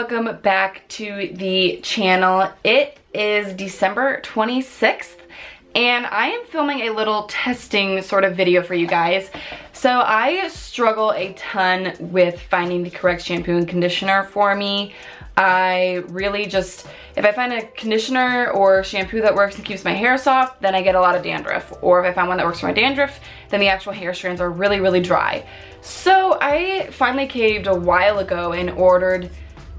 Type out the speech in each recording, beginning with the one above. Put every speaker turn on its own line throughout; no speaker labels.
welcome back to the channel. It is December 26th and I am filming a little testing sort of video for you guys. So I struggle a ton with finding the correct shampoo and conditioner for me. I really just, if I find a conditioner or shampoo that works and keeps my hair soft, then I get a lot of dandruff. Or if I find one that works for my dandruff, then the actual hair strands are really, really dry. So I finally caved a while ago and ordered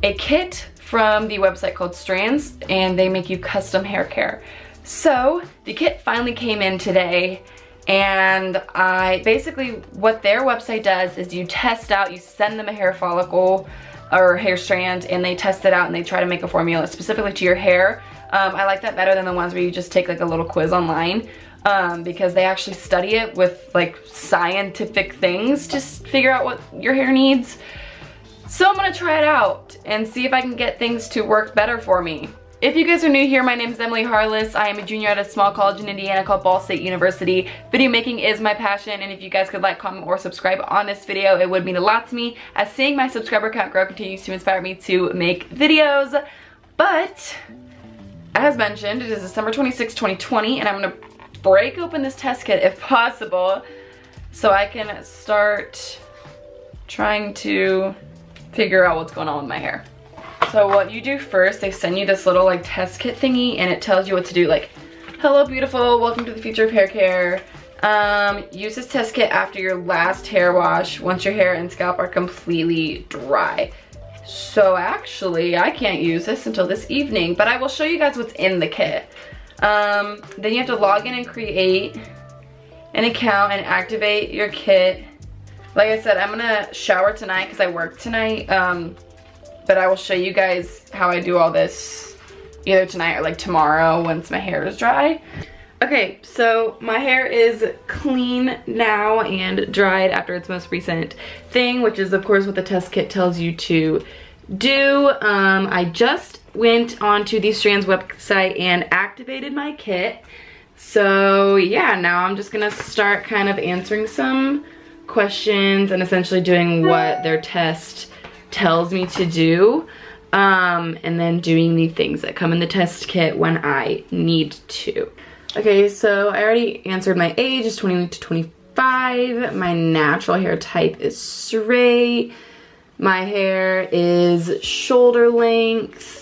a kit from the website called Strands, and they make you custom hair care. So the kit finally came in today and I basically what their website does is you test out, you send them a hair follicle or hair strand and they test it out and they try to make a formula specifically to your hair. Um, I like that better than the ones where you just take like a little quiz online um, because they actually study it with like scientific things to figure out what your hair needs. So I'm gonna try it out and see if I can get things to work better for me. If you guys are new here, my name is Emily Harless. I am a junior at a small college in Indiana called Ball State University. Video making is my passion, and if you guys could like, comment, or subscribe on this video, it would mean a lot to me, as seeing my subscriber count grow continues to inspire me to make videos. But, as mentioned, it is December 26, 2020, and I'm gonna break open this test kit if possible, so I can start trying to figure out what's going on with my hair. So what you do first, they send you this little like test kit thingy and it tells you what to do like, hello beautiful, welcome to the future of hair care. Um, use this test kit after your last hair wash once your hair and scalp are completely dry. So actually, I can't use this until this evening, but I will show you guys what's in the kit. Um, then you have to log in and create an account and activate your kit. Like I said, I'm gonna shower tonight because I work tonight. Um, but I will show you guys how I do all this either tonight or like tomorrow once my hair is dry. Okay, so my hair is clean now and dried after its most recent thing, which is of course what the test kit tells you to do. Um, I just went onto the Strands website and activated my kit. So yeah, now I'm just gonna start kind of answering some questions and essentially doing what their test tells me to do um, and then doing the things that come in the test kit when I need to. Okay, so I already answered my age is 20 to 25. My natural hair type is straight. My hair is shoulder length.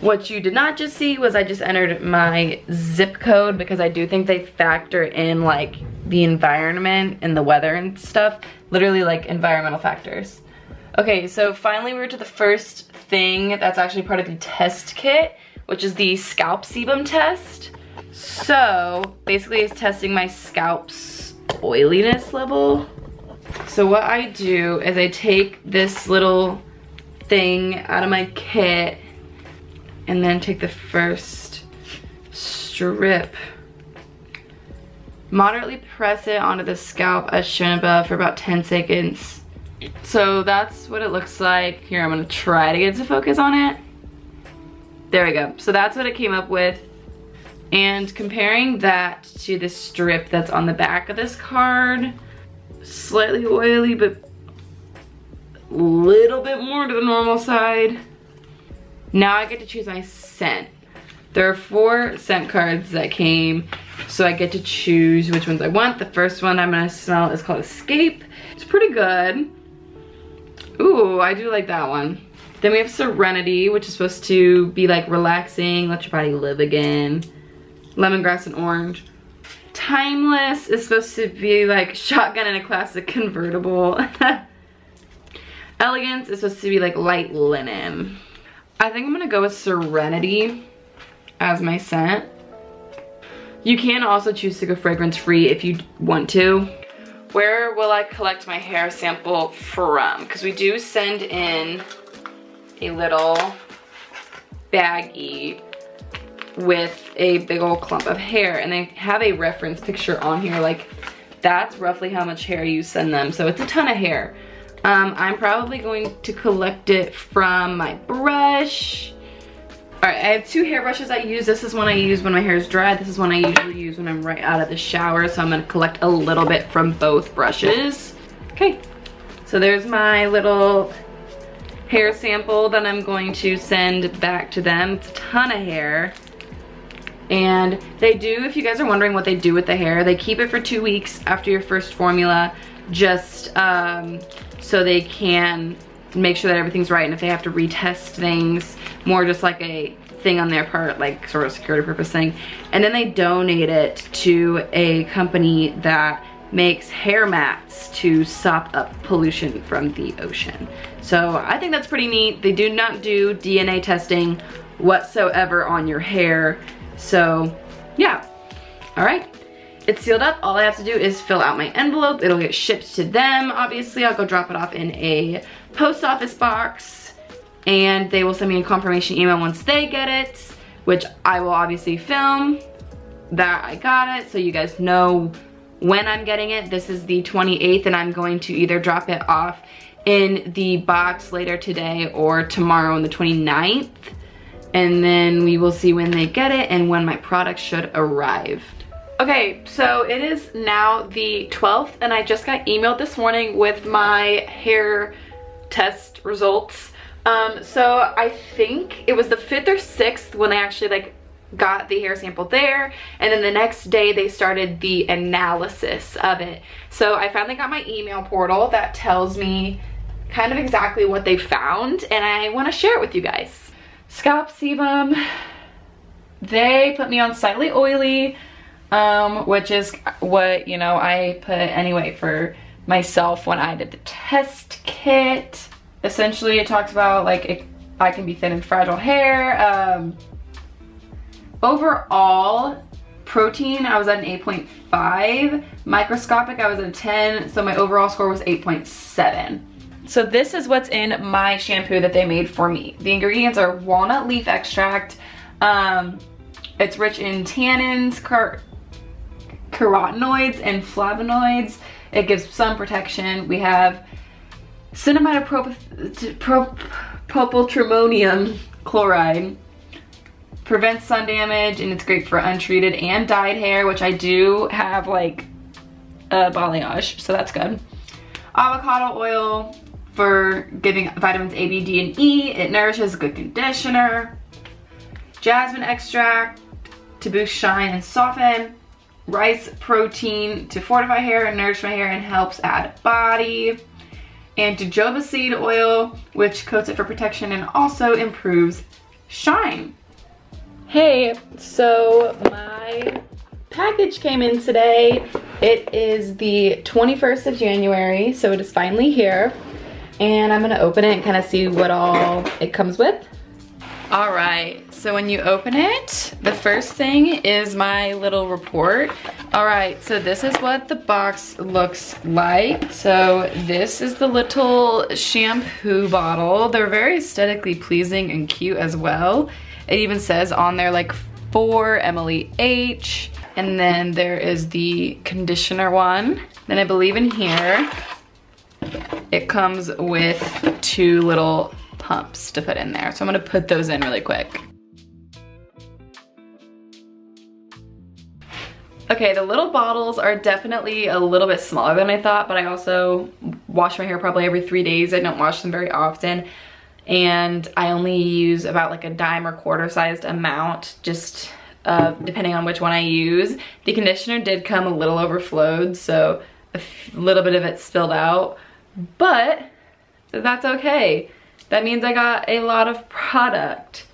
What you did not just see was I just entered my zip code because I do think they factor in like the environment and the weather and stuff. Literally like environmental factors. Okay, so finally we're to the first thing that's actually part of the test kit, which is the scalp sebum test. So basically it's testing my scalp's oiliness level. So what I do is I take this little thing out of my kit and then take the first strip. Moderately press it onto the scalp as shown above for about 10 seconds. So that's what it looks like. Here I'm gonna try to get to focus on it. There we go. So that's what it came up with. And comparing that to the strip that's on the back of this card slightly oily but a little bit more to the normal side now I get to choose my scent. There are four scent cards that came, so I get to choose which ones I want. The first one I'm gonna smell is called Escape. It's pretty good. Ooh, I do like that one. Then we have Serenity, which is supposed to be like relaxing, let your body live again. Lemongrass and Orange. Timeless is supposed to be like shotgun in a classic convertible. Elegance is supposed to be like light linen. I think I'm gonna go with Serenity as my scent. You can also choose to go fragrance free if you want to. Where will I collect my hair sample from? Because we do send in a little baggie with a big old clump of hair and they have a reference picture on here like that's roughly how much hair you send them so it's a ton of hair um, I'm probably going to collect it from my brush. All right, I have two hairbrushes I use. This is one I use when my hair is dry. This is one I usually use when I'm right out of the shower. So I'm gonna collect a little bit from both brushes. Okay, so there's my little hair sample that I'm going to send back to them. It's a ton of hair. And they do, if you guys are wondering what they do with the hair, they keep it for two weeks after your first formula, just um, so they can make sure that everything's right. And if they have to retest things, more just like a thing on their part, like sort of security purpose thing. And then they donate it to a company that makes hair mats to sop up pollution from the ocean. So I think that's pretty neat. They do not do DNA testing whatsoever on your hair. So yeah, all right. It's sealed up. All I have to do is fill out my envelope. It'll get shipped to them. Obviously, I'll go drop it off in a post office box and they will send me a confirmation email once they get it, which I will obviously film that I got it so you guys know when I'm getting it. This is the 28th and I'm going to either drop it off in the box later today or tomorrow on the 29th. And then we will see when they get it and when my product should arrive. Okay, so it is now the 12th and I just got emailed this morning with my hair test results. Um, so I think it was the 5th or 6th when I actually like got the hair sample there and then the next day they started the analysis of it. So I finally got my email portal that tells me kind of exactly what they found and I want to share it with you guys. Scalp sebum, they put me on slightly oily, um, which is what, you know, I put anyway for myself when I did the test kit. Essentially it talks about like it, I can be thin and fragile hair, um, Overall, protein, I was at an 8.5. Microscopic, I was at a 10. So my overall score was 8.7. So this is what's in my shampoo that they made for me. The ingredients are walnut leaf extract. Um, it's rich in tannins, car carotenoids, and flavonoids. It gives sun protection. We have cinnamidopropyltrimonium chloride prevents sun damage and it's great for untreated and dyed hair, which I do have like a balayage, so that's good. Avocado oil for giving vitamins A, B, D, and E. It nourishes, good conditioner. Jasmine extract to boost shine and soften. Rice protein to fortify hair and nourish my hair and helps add body. And jojoba seed oil, which coats it for protection and also improves shine. Hey, so my package came in today. It is the 21st of January, so it is finally here. And I'm gonna open it and kind of see what all it comes with. All right, so when you open it, the first thing is my little report. All right, so this is what the box looks like. So this is the little shampoo bottle. They're very aesthetically pleasing and cute as well. It even says on there like for Emily H. And then there is the conditioner one. Then I believe in here, it comes with two little pumps to put in there. So I'm gonna put those in really quick. Okay, the little bottles are definitely a little bit smaller than I thought, but I also wash my hair probably every three days. I don't wash them very often and I only use about like a dime or quarter sized amount just uh, depending on which one I use. The conditioner did come a little overflowed so a little bit of it spilled out but that's okay. That means I got a lot of product.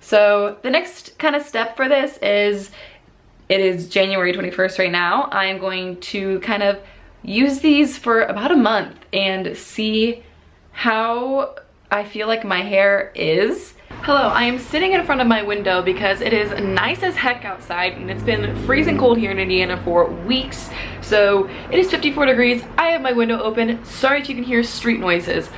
So the next kind of step for this is it is January 21st right now. I'm going to kind of use these for about a month and see how I feel like my hair is. Hello, I am sitting in front of my window because it is nice as heck outside and it's been freezing cold here in Indiana for weeks. So it is 54 degrees. I have my window open. Sorry if you can hear street noises,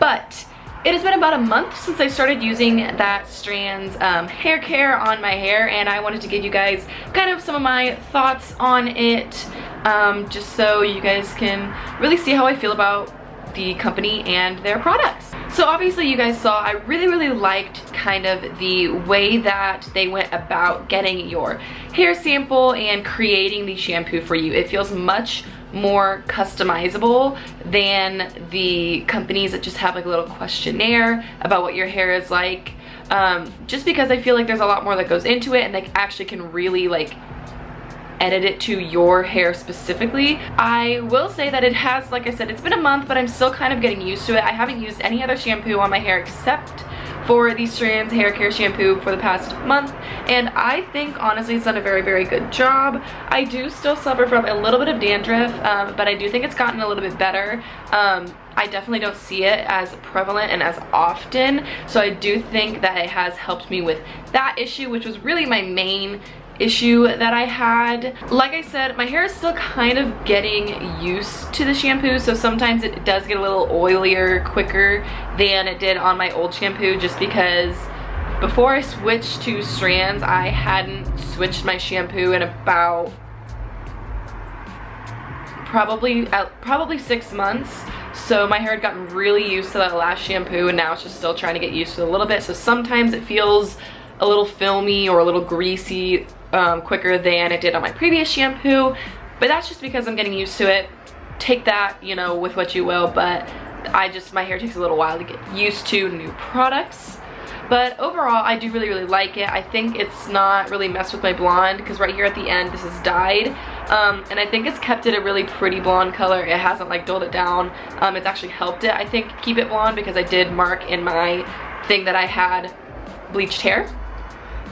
but it has been about a month since I started using that Strands um, hair care on my hair and I wanted to give you guys kind of some of my thoughts on it um, just so you guys can really see how I feel about the company and their products. So obviously you guys saw I really, really liked kind of the way that they went about getting your hair sample and creating the shampoo for you. It feels much more customizable than the companies that just have like a little questionnaire about what your hair is like. Um, just because I feel like there's a lot more that goes into it and they actually can really like edit it to your hair specifically. I will say that it has, like I said, it's been a month, but I'm still kind of getting used to it. I haven't used any other shampoo on my hair except for the Strands hair care shampoo for the past month and I think honestly it's done a very very good job. I do still suffer from a little bit of dandruff um, but I do think it's gotten a little bit better. Um, I definitely don't see it as prevalent and as often so I do think that it has helped me with that issue which was really my main issue that I had. Like I said, my hair is still kind of getting used to the shampoo, so sometimes it does get a little oilier quicker than it did on my old shampoo just because before I switched to strands, I hadn't switched my shampoo in about probably uh, probably six months so my hair had gotten really used to that last shampoo and now it's just still trying to get used to it a little bit so sometimes it feels a little filmy or a little greasy um, quicker than it did on my previous shampoo, but that's just because I'm getting used to it. Take that, you know, with what you will, but I just, my hair takes a little while to get used to new products. But overall, I do really, really like it. I think it's not really messed with my blonde because right here at the end, this is dyed. Um, and I think it's kept it a really pretty blonde color. It hasn't like dulled it down. Um, it's actually helped it, I think, keep it blonde because I did mark in my thing that I had bleached hair.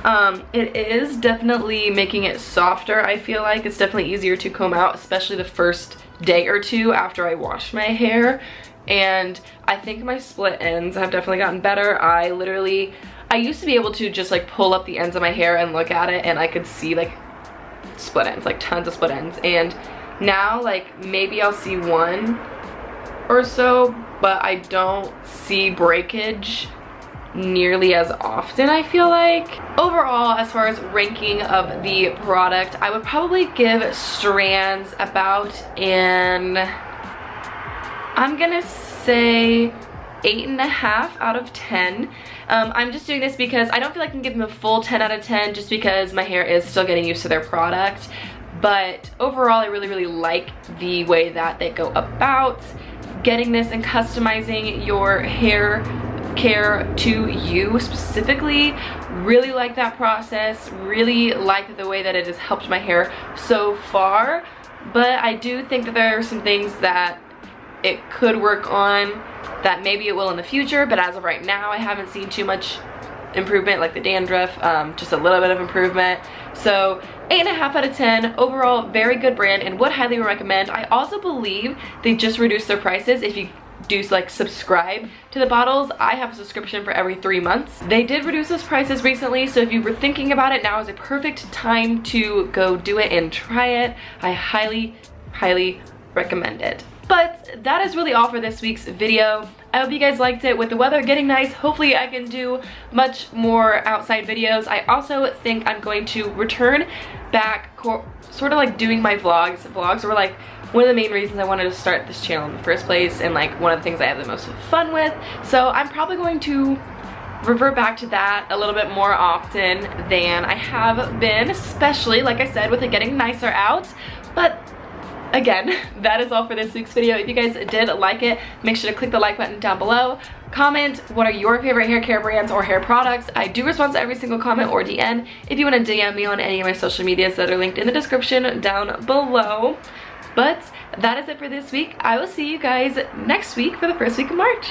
Um, it is definitely making it softer, I feel like. It's definitely easier to comb out, especially the first day or two after I wash my hair. And I think my split ends have definitely gotten better. I literally, I used to be able to just like pull up the ends of my hair and look at it and I could see like split ends, like tons of split ends. And now like maybe I'll see one or so, but I don't see breakage nearly as often I feel like. Overall, as far as ranking of the product, I would probably give Strands about an, I'm gonna say eight and a half out of 10. Um, I'm just doing this because I don't feel like I can give them a full 10 out of 10 just because my hair is still getting used to their product. But overall, I really, really like the way that they go about getting this and customizing your hair care to you specifically really like that process really like the way that it has helped my hair so far but I do think that there are some things that it could work on that maybe it will in the future but as of right now I haven't seen too much improvement like the dandruff um, just a little bit of improvement so eight and a half out of 10 overall very good brand and would highly recommend I also believe they just reduced their prices if you do like subscribe to the bottles. I have a subscription for every three months. They did reduce those prices recently, so if you were thinking about it, now is a perfect time to go do it and try it. I highly, highly recommend it. But that is really all for this week's video. I hope you guys liked it. With the weather getting nice, hopefully I can do much more outside videos. I also think I'm going to return back sort of like doing my vlogs. Vlogs were like one of the main reasons I wanted to start this channel in the first place and like one of the things I have the most fun with. So I'm probably going to revert back to that a little bit more often than I have been, especially like I said with it getting nicer out. But again, that is all for this week's video. If you guys did like it, make sure to click the like button down below. Comment what are your favorite hair care brands or hair products. I do respond to every single comment or DM if you want to DM me on any of my social medias that are linked in the description down below. But that is it for this week. I will see you guys next week for the first week of March.